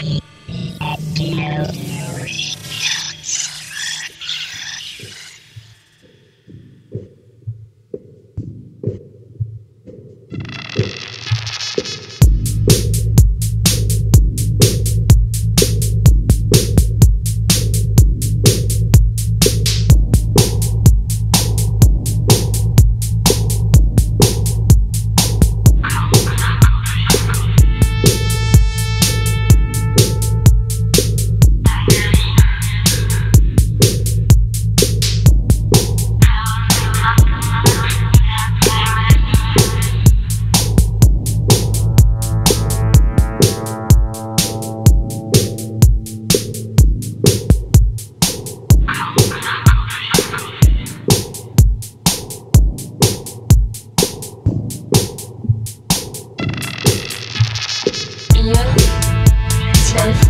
Dino. myself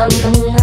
I'm